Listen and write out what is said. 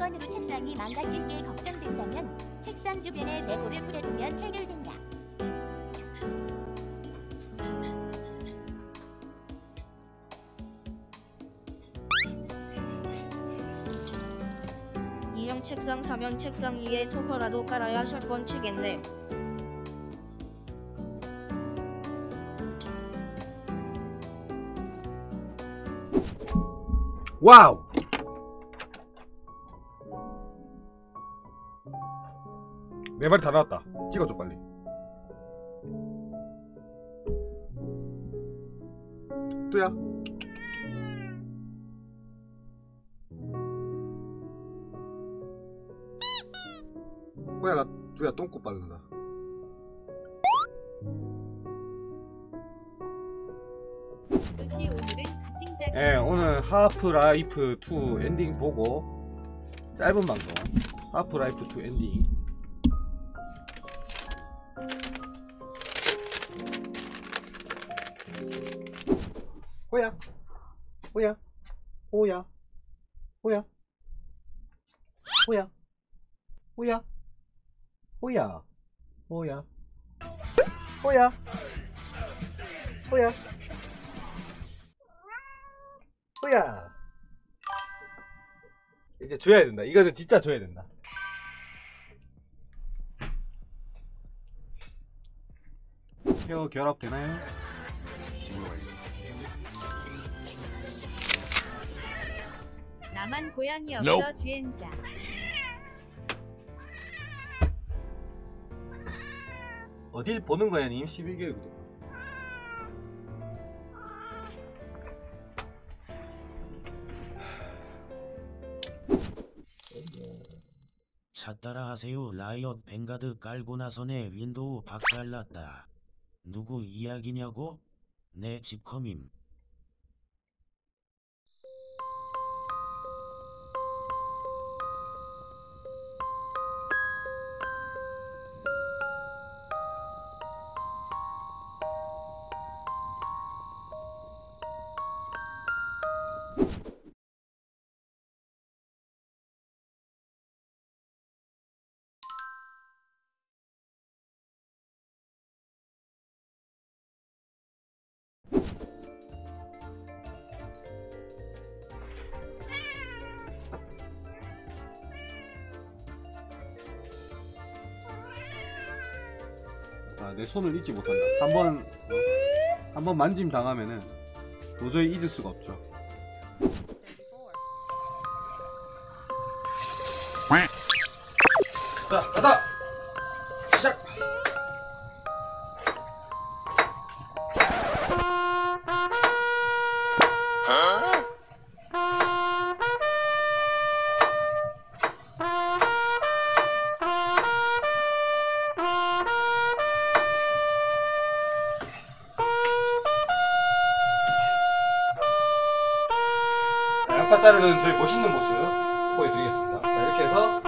사건으로 책상이 망가질 게 걱정된다면 책상 주변에 레고를 뿌려두면 해결된다. 이형 책상 사면 책상 위에 토퍼라도 깔아야 샷건 치겠네. 와우! 내 말이 다 나왔다. 찍어줘 빨리. 또야? 뭐야 나 두야 똥꼬 오늘은 같은 짝 예, 오늘 하프 라이프 2 엔딩 보고 짧은 방송 하프 라이프 2 엔딩 호야 호야 호야 호야 호야 호야 호야 호야 호야 호야 호야 이제 줘야 된다 이거는 진짜 줘야 된다 헤어 결합 되나요? 나만 고양이 없어 주엔자. 어딜 보는 거야 님? 11개월 구독. 차 따라 하세요. Riot Vanguard 깔고 나서 내 윈도우 박살났다. 누구 이야기냐고? 내 집컴임. 아, 내 손을 잊지 못한다. 한번 어? 한번 만짐 당하면은 도저히 잊을 수가 없죠. 자 가자 양파 자르는 저희 멋있는 모습 보여드리겠습니다. 자 이렇게 해서